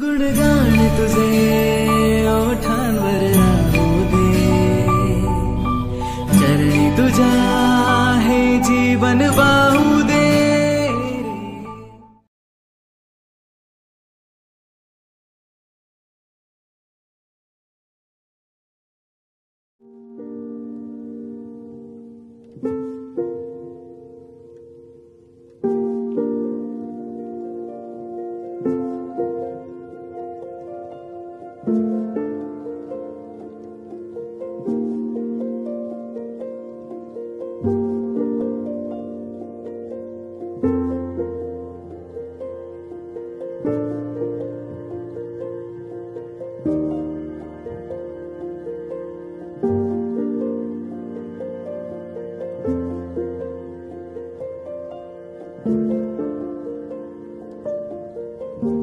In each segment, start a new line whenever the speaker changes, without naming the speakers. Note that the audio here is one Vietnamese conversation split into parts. गुणगान तुझे
thank mm -hmm.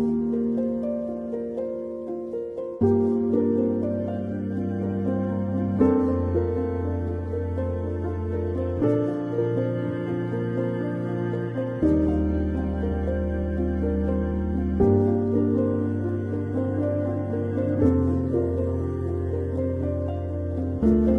you Thank you.